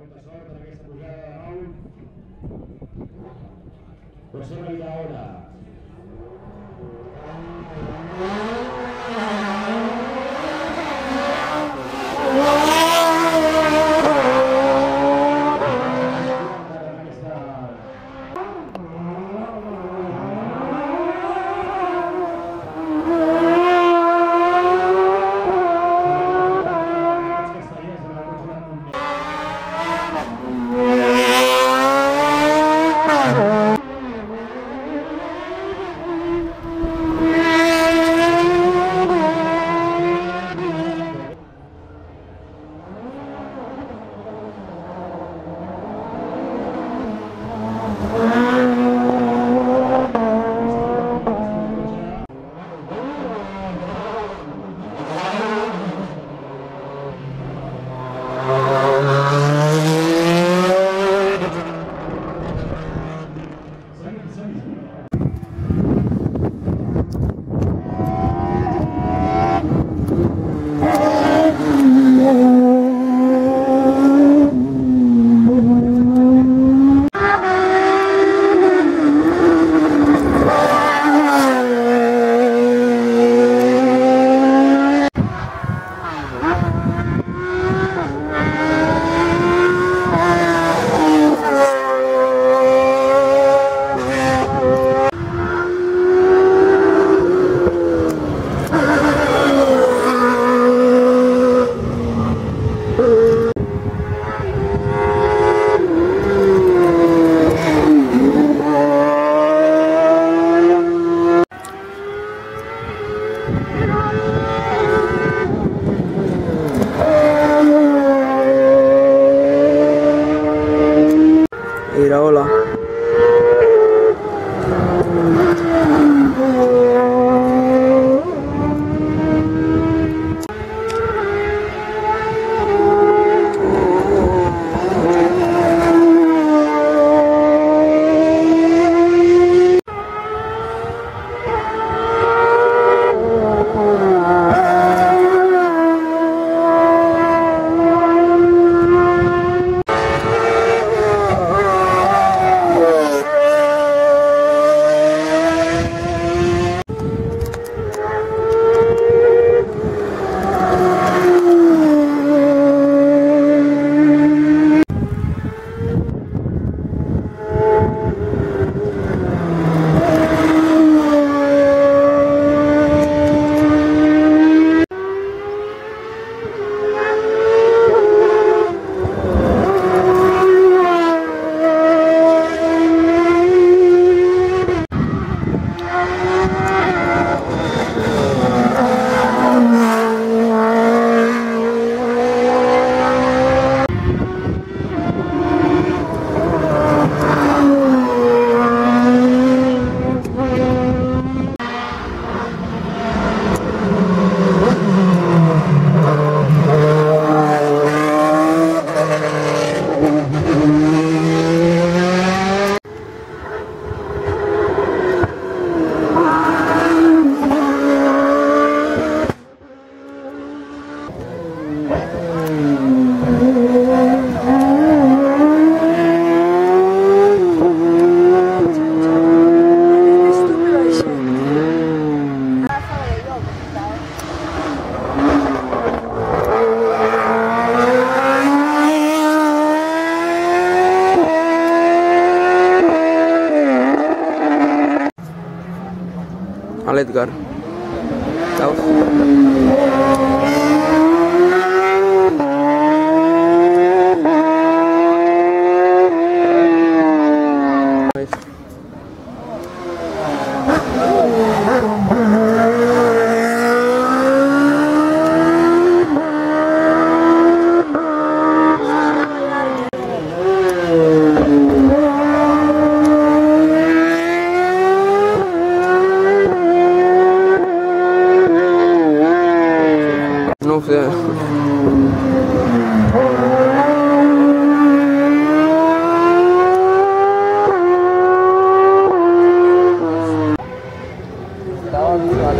Molta sort en aquesta pujada de nou. José María Hora. Música Alit Gar. Tahu? đó là